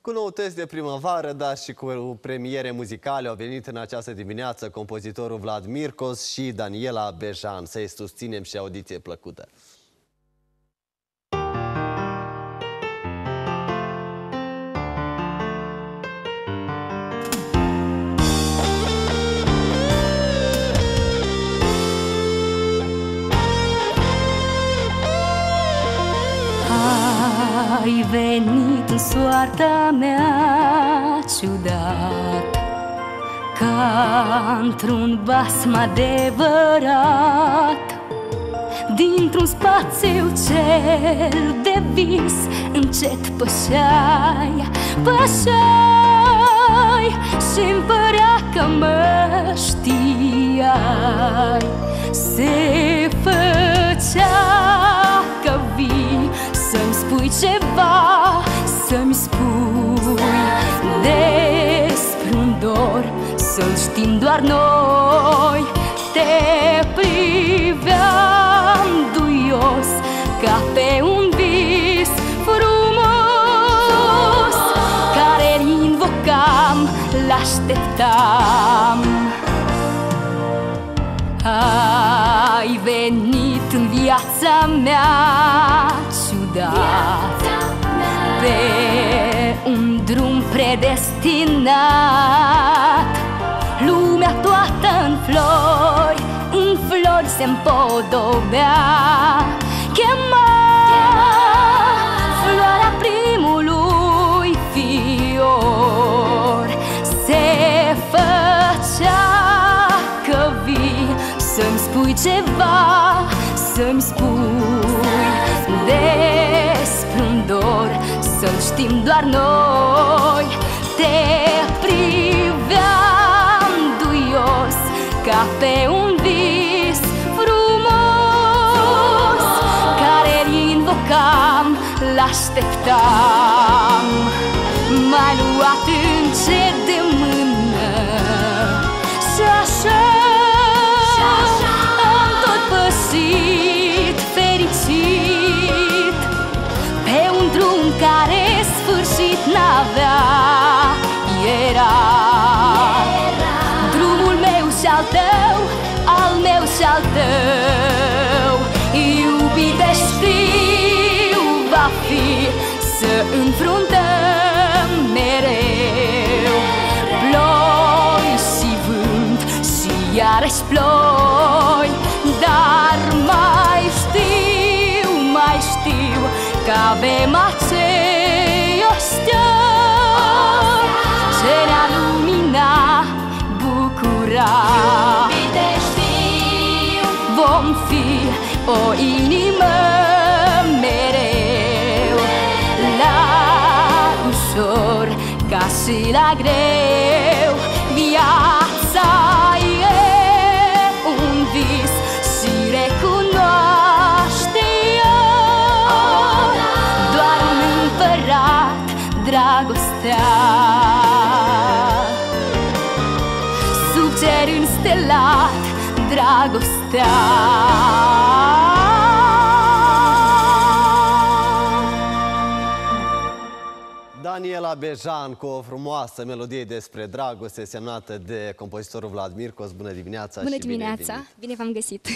Cu noutăți de primăvară, dar și cu premiere muzicale au venit în această dimineață compozitorul Vlad Mircos și Daniela Bejan. Să-i susținem și audiție plăcută. Ai venit în soarta mea ciudat Ca într-un basm adevărat Dintr-un spațiu cel de vis Încet pășai, pășai Și-mi părea că mă știai. Se spui ceva, să-mi spui despre un dor Să-l știm doar noi. Te priveam duios ca pe un vis frumos Care invocam, l-așteptam. Ai venit în viața mea ciudat Pe un drum predestinat Lumea toată în flori În flori se împodobea. Chema floarea primului fior Se făcea că vii Să-mi spui ceva, să-mi spui doar noi. Te priveam duios Ca pe un vis frumos Care-l invocam, l-așteptam. M-ai luat și al tău. Iubite știu va fi să înfruntăm mereu. Ploi și vânt și iarăși ploi Dar mai știu, mai știu că avem aceeași inimă mereu. La ușor ca și la greu Viața e un vis și recunoaște eu Doar un împărat dragostea. Sub cer înstelat dragostea Daniela Bejan cu o frumoasă melodie despre dragoste semnată de compozitorul Vlad Mircos. Bună dimineața Bună și bine ai dimineața! venit. Bine v-am găsit!